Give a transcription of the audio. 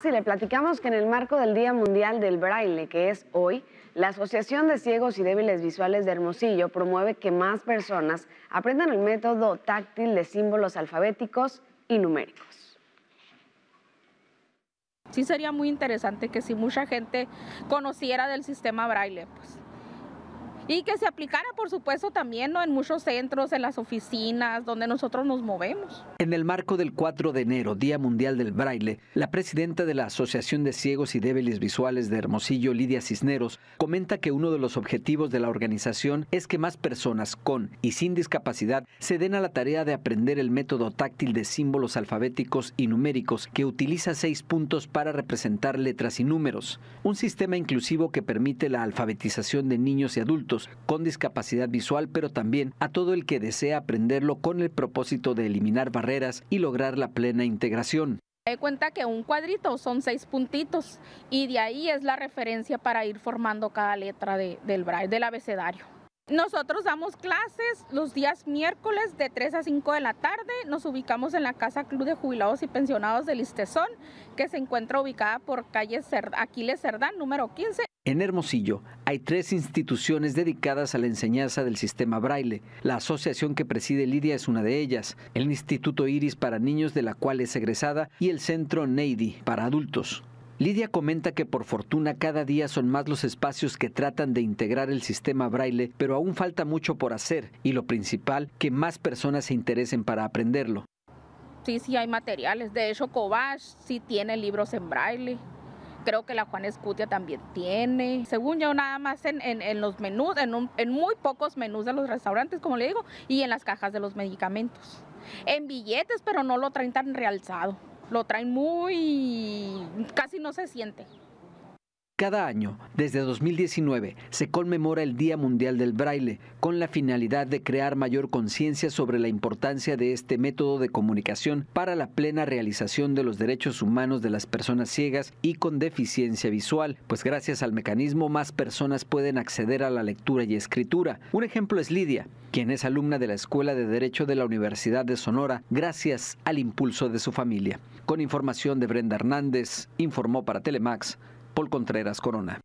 Si le platicamos que en el marco del Día Mundial del Braille, que es hoy, la Asociación de Ciegos y Débiles Visuales de Hermosillo promueve que más personas aprendan el método táctil de símbolos alfabéticos y numéricos. Sí sería muy interesante que si mucha gente conociera del sistema Braille, pues y que se aplicara, por supuesto, también ¿no? en muchos centros, en las oficinas, donde nosotros nos movemos. En el marco del 4 de enero, Día Mundial del Braille, la presidenta de la Asociación de Ciegos y Débiles Visuales de Hermosillo, Lidia Cisneros, comenta que uno de los objetivos de la organización es que más personas con y sin discapacidad se den a la tarea de aprender el método táctil de símbolos alfabéticos y numéricos que utiliza seis puntos para representar letras y números, un sistema inclusivo que permite la alfabetización de niños y adultos con discapacidad visual, pero también a todo el que desea aprenderlo con el propósito de eliminar barreras y lograr la plena integración. Me cuenta que un cuadrito son seis puntitos y de ahí es la referencia para ir formando cada letra del abecedario. Nosotros damos clases los días miércoles de 3 a 5 de la tarde. Nos ubicamos en la Casa Club de Jubilados y Pensionados del Istezón, que se encuentra ubicada por calle Aquiles Cerdán, número 15. En Hermosillo hay tres instituciones dedicadas a la enseñanza del sistema braille. La asociación que preside Lidia es una de ellas, el Instituto Iris para Niños de la cual es egresada y el Centro Neidy para adultos. Lidia comenta que por fortuna cada día son más los espacios que tratan de integrar el sistema braille, pero aún falta mucho por hacer y lo principal, que más personas se interesen para aprenderlo. Sí, sí hay materiales. De hecho, Cobach sí tiene libros en braille. Creo que la Juan Escutia también tiene. Según yo, nada más en, los menús, en, en muy pocos menús de los restaurantes, como le digo, y en las cajas de los medicamentos. En billetes, pero no lo traen tan realzado lo traen muy, casi no se siente. Cada año, desde 2019, se conmemora el Día Mundial del Braille con la finalidad de crear mayor conciencia sobre la importancia de este método de comunicación para la plena realización de los derechos humanos de las personas ciegas y con deficiencia visual, pues gracias al mecanismo más personas pueden acceder a la lectura y escritura. Un ejemplo es Lidia, quien es alumna de la Escuela de Derecho de la Universidad de Sonora gracias al impulso de su familia. Con información de Brenda Hernández, informó para Telemax Paul Contreras Corona.